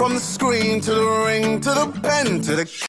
From the screen to the ring to the pen to the...